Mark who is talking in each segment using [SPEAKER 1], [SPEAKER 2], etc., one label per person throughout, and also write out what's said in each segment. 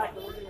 [SPEAKER 1] Thank you.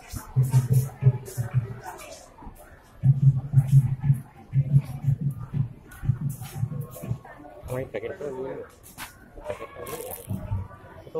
[SPEAKER 1] main pakai itu itu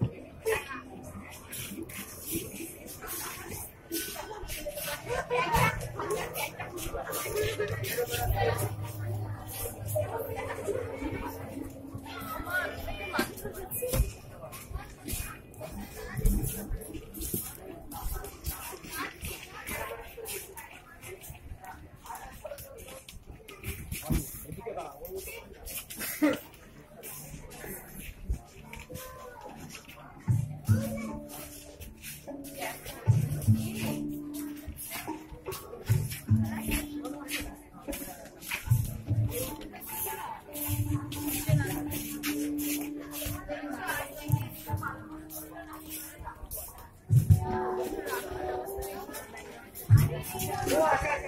[SPEAKER 1] Thank you. 哇！干啥呢？